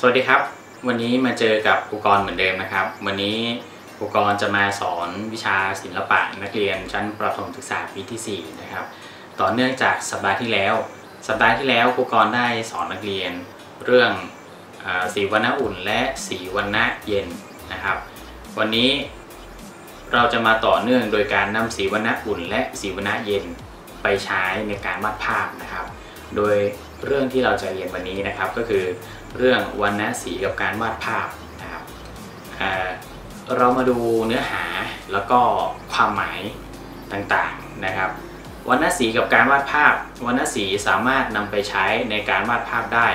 สวัสดีครับ วันนี้มาเจอกับครูกรเหมือนเดิมนะครับ วันนี้ครูกรจะมาสอนวิชาศิลปะนักเรียนชั้นประถมศึกษาปีที่4นะครับต่อเนื่องจากสัปดาห์ที่แล้ว สัปดาห์ที่แล้วครูกรได้สอนนักเรียน เรื่องอสีวรรณอุ่นและสีวรรณเย็นนะครับ วันนี้เราจะมาต่อเนื่องโดยการนำสีวรรณอุ่น และสีวรรณเย็นไปใช้ในการวาดภาพนะครับ โดย เรื่องที่เราจะเรียนวันนี้นะครับ ก็คือเรื่องวรรณสีกับการวาดภาพนะครับเเรามาดูเนื้อหาแล้วก็ความหมายต่างๆนะครับวรรณสีกับการวาดภาพวรรณสีสามารถนำไปใช้ในการวาดภาพได้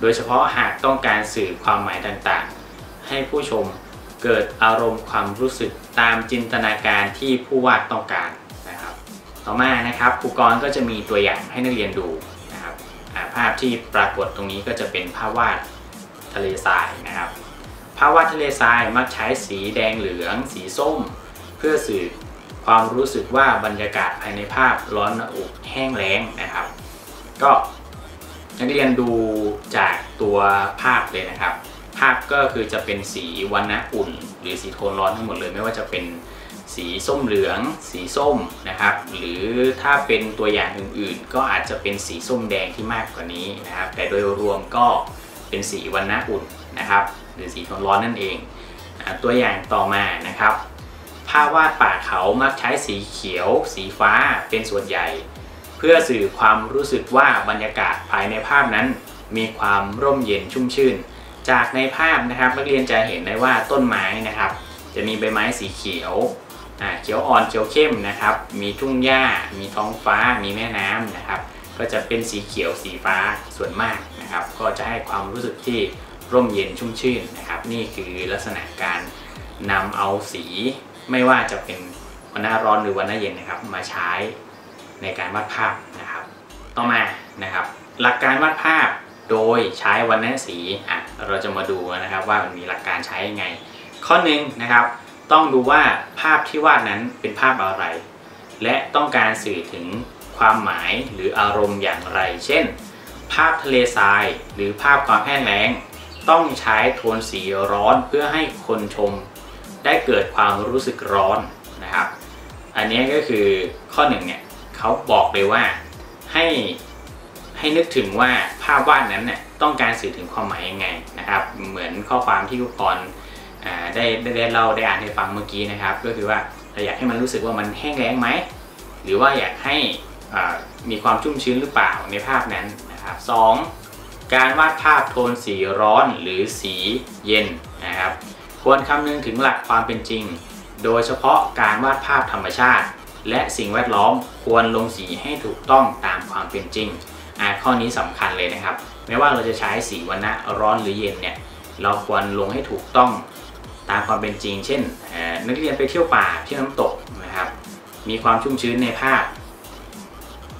โดยเฉพาะหากต้องการสื่อความหมายต่างๆ ให้ผู้ชมเกิดอารมณ์ความรู้สึกตามจินตนาการที่ผู้วาดต้องการนะครับ ต่อมานะครับครูกรก็จะมีตัวอย่างให้นักเรียนดู ภาพที่ปรากฏตรงนี้ก็จะเป็นภาพวาดทะเลทรายนะครับ ภาพวาดทะเลทรายมักใช้สีแดงเหลือง สีส้ม เพื่อสื่อความรู้สึกว่าบรรยากาศภายในภาพร้อนอุแห้งแล้งนะครับ ก็นักเรียนดูจากตัวภาพเลยนะครับ ภาพก็คือจะเป็นสีวรรณะอุ่น หรือสีโทนร้อนทั้งหมดเลยไม่ว่าจะเป็น สีส้มเหลือง สีส้มนะครับ หรือถ้าเป็นตัวอย่างอื่นๆ ก็อาจจะเป็นสีส้มแดงที่มากกว่านี้นะครับ แต่โดยรวมก็เป็นสีวรรณะอุ่นนะครับ หรือสีทนร้อนนั่นเอง ตัวอย่างต่อมานะครับ ภาพวาดป่าเขามักใช้สีเขียว สีฟ้าเป็นส่วนใหญ่ เพื่อสื่อความรู้สึกว่าบรรยากาศภายในภาพนั้น มีความร่มเย็นชุ่มชื่น จากในภาพนะครับนักเรียนจะเห็นได้ว่าต้นไม้นะครับ จะมีใบไม้สีเขียว เขียวอ่อนเขียวเข้มนะครับ มีทุ่งหญ้า มีท้องฟ้า มีแม่น้ำนะครับ ก็จะเป็นสีเขียวสีฟ้าส่วนมากนะครับ ก็จะให้ความรู้สึกที่ร่มเย็นชุ่มชื่นนะครับ นี่คือลักษณะการนำเอาสีไม่ว่าจะเป็นวันหน้าร้อนหรือวันหน้าเย็นนะครับ มาใช้ในการวาดภาพนะครับ ต่อมานะครับ หลักการวาดภาพโดยใช้วรรณสีอะเราจะมาดูนะครับว่ามันมีหลักการใช้ยังไง ข้อหนึ่งนะครับ ต้องดูว่าภาพที่วาดนั้นเป็นภาพอะไร และต้องการสื่อถึงความหมายหรืออารมณ์อย่างไร เช่น ภาพทะเลทราย หรือภาพความแห้งแล้ง ต้องใช้โทนสีร้อนเพื่อให้คนชม ได้เกิดความรู้สึกร้อนนะครับ อันนี้ก็คือข้อหนึ่งเนี่ยเขาบอกเลยว่าให้ให้นึกถึงว่าภาพวาดนั้นเนี่ยต้องการสื่อถึงความหมายยังไงนะครับ เหมือนข้อความที่คุณกร ได้ได้เล่าได้อ่านให้ฟังเมื่อกี้นะครับ ก็คือว่าเราอยากให้มันรู้สึกว่ามันแห้งแล้งไหมหรือว่าอยากให้มีความชุ่มชื้นหรือเปล่าในภาพนั้นนะครับสองการวาดภาพโทนสีร้อนหรือสีเย็นนะครับควรคำนึงถึงหลักความเป็นจริง โดยเฉพาะการวาดภาพธรรมชาติ และสิ่งแวดล้อมควรลงสีให้ถูกต้องตามความเป็นจริงอ่าข้อนี้สำคัญเลยนะครับ ไม่ว่าเราจะใช้สีวรรณะร้อนหรือเย็นเนี่ยเราควรลงให้ถูกต้อง ตามความเป็นจริง เช่น นักเรียนไปเที่ยวป่าเที่ยวน้ำตกนะครับ มีความชุ่มชื้นในภาพ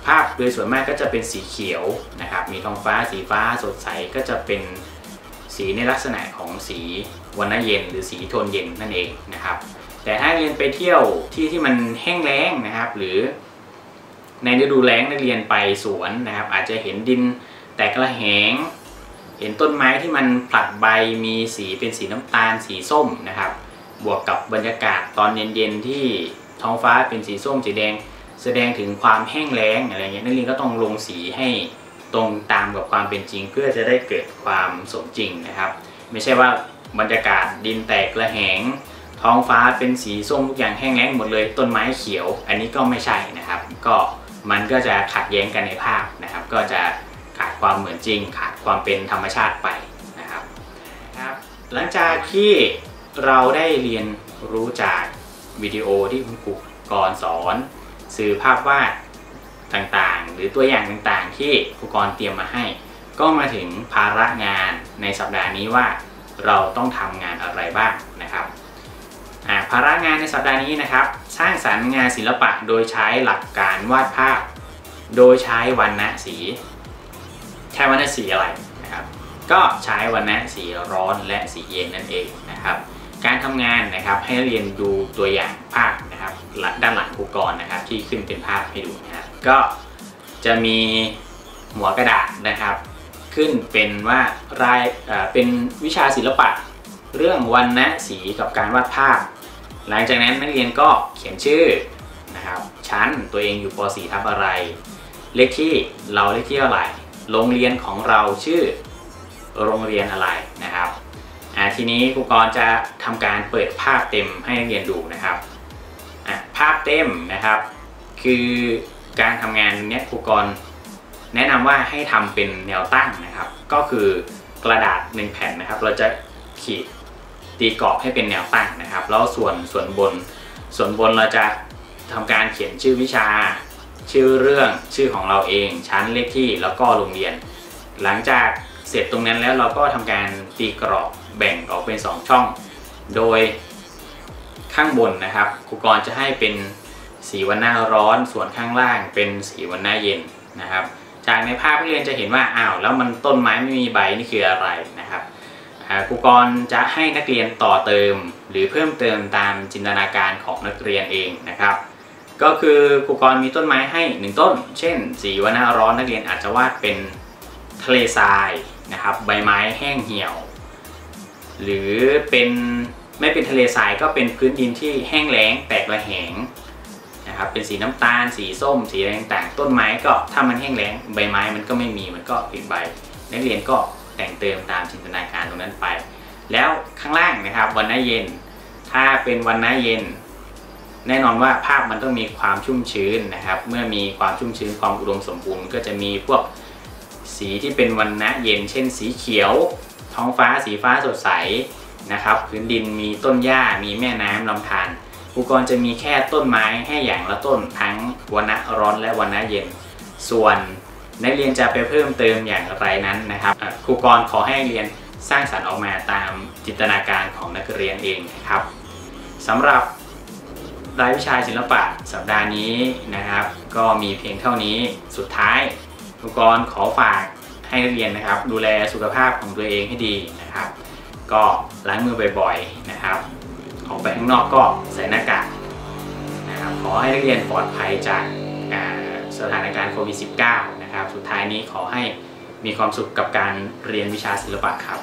ภาพโดยส่วนมากก็จะเป็นสีเขียวนะครับ มีท้องฟ้าสีฟ้าสดใสก็จะเป็นสีในลักษณะของสีวรรณะเย็น หรือสีโทนเย็นนั่นเองนะครับ แต่ถ้าเรียนไปเที่ยวที่ที่มันแห้งแล้งนะครับ หรือในฤดูแล้งนักเรียนไปสวนนะครับ อาจจะเห็นดินแตกระแหง เห็นต้นไม้ที่มันผลัดใบมีสีเป็นสีน้ำตาล สีส้มนะครับ บวกกับบรรยากาศตอนเย็นๆที่ท้องฟ้าเป็นสีส้มสีแดง แสดงถึงความแห้งแล้งอะไรเงี้ยนักเรียนก็ต้องลงสีให้ตรงตามกับความเป็นจริง เพื่อจะได้เกิดความสมจริงนะครับ ไม่ใช่ว่าบรรยากาศดินแตกระแหง ท้องฟ้าเป็นสีส้มทุกอย่างแห้งแล้งหมดเลยต้นไม้เขียว อันนี้ก็ไม่ใช่นะครับ ก็มันก็จะขัดแย้งกันในภาพนะครับ ก็จะ ความเหมือนจริง ขาดความเป็นธรรมชาติไปนะครับครับ หลังจากที่เราได้เรียนรู้จากวิดีโอที่คุณครูกรสอน สื่อภาพวาดต่างๆ หรือตัวอย่างต่างๆ ที่ครูกรเตรียมมาให้ ก็มาถึงภาระงานในสัปดาห์นี้ว่าเราต้องทำงานอะไรบ้างนะครับภาระงานในสัปดาห์นี้นะครับ สร้างสรรค์งานศิลปะโดยใช้หลักการวาดภาพ โดยใช้วรรณสี ใช้วรรณสีอะไรนะครับ ก็ใช้วรรณสีร้อนและสีเย็นนั่นเองนะครับ การทำงานนะครับให้นักเรียนดูตัวอย่างภาพนะครับด้านหลังครูกรนะครับ ที่ขึ้นเป็นภาพให้ดูนะครับก็จะมีหัวกระดาษนะครับ ขึ้นเป็นว่ารายเป็นวิชาศิลปะ เรื่องวันณะสีกับการวาดภาพ หลังจากนั้นนักเรียนก็เขียนชื่อนะครับชั้นตัวเองอยู่ป .4 ทับอะไร เลขที่เราเลขที่เท่าไหร่ โรงเรียนของเราชื่อโรงเรียนอะไรนะครับอ่าทีนี้ครูกรจะทำการเปิดภาพเต็มให้นักเรียนดูนะครับอะภาพเต็มนะครับ คือการทำงานเนี้ยครูกรแนะนำว่าให้ทำเป็นแนวตั้งนะครับ ก็คือกระดาษหนึ่งแผ่นนะครับ เราจะขีดตีกรอบให้เป็นแนวตั้งนะครับ แล้วส่วนส่วนบนส่วนบนเราจะทำการเขียนชื่อวิชา ชื่อเรื่องชื่อของเราเองชั้นเลขที่แล้วก็โรงเรียน หลังจากเสร็จตรงนั้นแล้วเราก็ทำการตีกรอบแบ่งออกเป็น 2 ช่อง โดยข้างบนนะครับครูกรจะให้เป็นสีวันหน้าร้อนส่วนข้างล่างเป็นสีวันหน้าเย็นนะครับ จากในภาพนักเรียนจะเห็นว่าอ้าวแล้วมันต้นไม้ไม่มีใบนี่คืออะไรนะครับครูกรจะให้นักเรียนต่อเติม หรือเพิ่มเติมตามจินตนาการของนักเรียนเองนะครับ ก็คือครูกรมีต้นไม้ให้หนึ่งต้น เช่น สีวันหน้าร้อนนักเรียนอาจจะวาดเป็นทะเลทรายนะครับใบไม้แห้งเหี่ยว หรือเป็นไม่เป็นทะเลทรายก็เป็นพื้นดินที่แห้งแล้งแตกระแหงนะครับเป็นสีน้ำตาล สีส้ม สีอะไรต่างๆ ต้นไม้ก็ถ้ามันแห้งแล้งใบไม้มันก็ไม่มีมันก็ปิดใบ นักเรียนก็แต่งเติมตามจินตนาการตรงนั้นไป แล้วข้างล่างนะครับวันหน้าเย็น ถ้าเป็นวันหน้าเย็น แน่นอนว่าภาพมันต้องมีความชุ่มชื้นนะครับ เมื่อมีความชุ่มชื้นความอุดมสมบูรณ์ ก็จะมีพวกสีที่เป็นวันณะเย็น เช่น สีเขียว ท้องฟ้าสีฟ้าสดใสนะครับพื้นดินมีต้นหญ้ามีแม่น้ำลำธารอุปกรณ์จะมีแค่ต้นไม้ให้อย่างละต้นทั้งวันณะร้อนและวันณะเย็น ส่วนนักเรียนจะไปเพิ่มเติมอย่างไรนั้นนะครับครูกรขอให้เรียนสร้างสรรค์ออกมาตามจินตนาการของนักเรียนเองนะครับสำหรับ รายวิชาศิลปะสัปดาห์นี้นะครับ ก็มีเพียงเท่านี้สุดท้ายอุปกรณ์ขอฝากให้นักเรียนนะครับ ดูแลสุขภาพของตัวเองให้ดีนะครับ ก็ล้างมือบ่อยๆนะครับ ออกไปข้างนอกก็ใส่หน้ากากนะครับขอให้นักเรียนปลอดภัยจากสถานการณ์โควิด -19 นะครับ สุดท้ายนี้ขอให้มีความสุขกับการเรียนวิชาศิลปะครับ